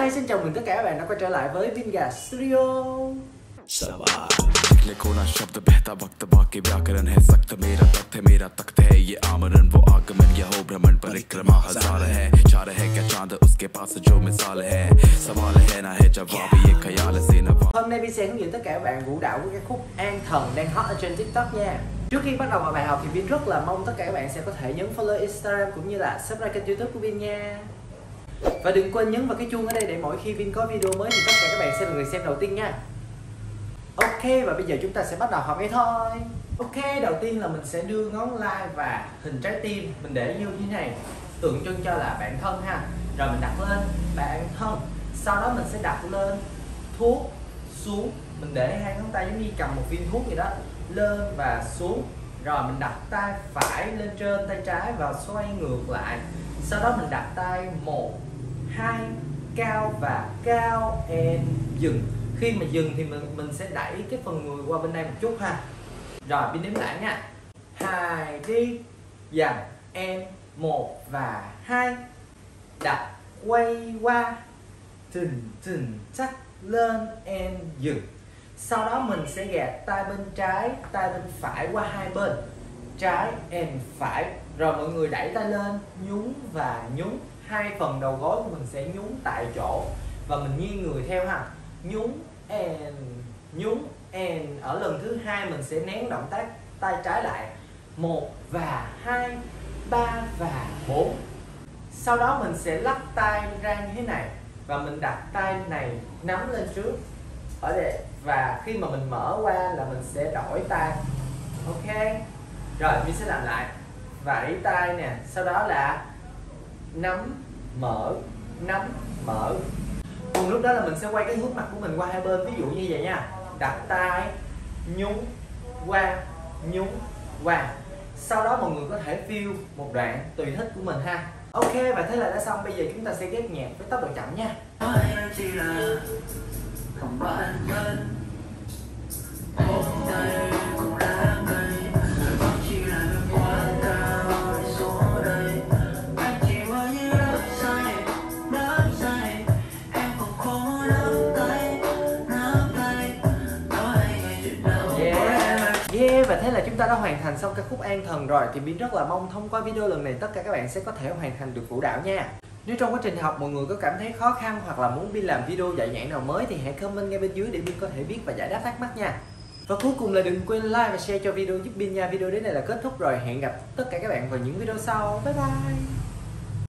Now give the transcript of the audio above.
Hi, xin chào mừng tất cả các bạn đã quay trở lại với Vinga Studio सवाल निकले कोना शब्द बहता वक्त बाकी व्याकरण है सख्त मेरा तख्त है मेरा तख्त है ये आमरण वो आगमन यह हो भ्रमण परिक्रमा हजार है चार है क्या चांद उसके पास जो मिसाल है सवाल है ना है जवाब ये ख्याल से नवा Hôm nay Vin sẽ hướng dẫn tất cả các bạn vũ đạo của cái khúc An Thần đang hot ở trên TikTok nha Trước khi bắt đầu vào bài học thì Vin rất là mong tất cả các bạn sẽ có thể nhấn follow Instagram cũng như là subscribe kênh youtube của Vin nha Và đừng quên nhấn vào cái chuông ở đây để mỗi khi Vin có video mới thì tất cả các bạn sẽ là người xem đầu tiên nha. Ok, và bây giờ chúng ta sẽ bắt đầu học ngay thôi. Ok, đầu tiên là mình sẽ đưa ngón like và hình trái tim, mình để như thế này, tượng trưng cho là bạn thân ha. Rồi mình đặt lên, bạn thân. Sau đó mình sẽ đặt lên, thuốc, xuống. Mình để hai ngón tay giống như cầm một viên thuốc vậy đó. Lên và xuống. Rồi mình đặt tay phải lên trên tay trái và xoay ngược lại. Sau đó mình đặt tay một hai, cao và cao and dừng. Khi mà dừng thì mình mình sẽ đẩy cái phần người qua bên đây một chút ha. Rồi, bên đếm lại nha. Hai đi, dần. Em, một và hai. Đặt, quay qua. Trình trình chắc lên, em dừng. Sau đó mình sẽ gạt tay bên trái, tay bên phải qua hai bên. Trái, em phải. Rồi mọi người đẩy tay lên, nhún và nhún hai phần đầu gối của mình sẽ nhún tại chỗ. Và mình nghiêng người theo ha. Nhún and nhún and. Ở lần thứ hai mình sẽ nén động tác tay trái lại. Một và hai, ba và bốn. Sau đó mình sẽ lắc tay ra như thế này. Và mình đặt tay này nắm lên trước. Ở đây. Và khi mà mình mở qua là mình sẽ đổi tay. Ok? Rồi, mình sẽ làm lại. Vẫy tay nè. Sau đó là nắm mở. Nắm mở. Cùng lúc đó là mình sẽ quay cái hướng mặt của mình qua hai bên ví dụ như vậy nha. Đặt tay nhún qua nhún qua. Sau đó mọi người có thể feel một đoạn tùy thích của mình ha. Ok và thế là đã xong. Bây giờ chúng ta sẽ ghép nhạc với tốc độ chậm nha Yeah. và thế là chúng ta đã hoàn thành xong ca khúc An Thần rồi. Thì Bin rất là mong thông qua video lần này, tất cả các bạn sẽ có thể hoàn thành được vũ đạo nha. Nếu trong quá trình học mọi người có cảm thấy khó khăn hoặc là muốn Bin làm video dạy nhảy nào mới thì hãy comment ngay bên dưới để Bin có thể biết và giải đáp thắc mắc nha. Và cuối cùng là đừng quên like và share cho video giúp Bin nha. Video đến đây là kết thúc rồi. Hẹn gặp tất cả các bạn vào những video sau. Bye bye!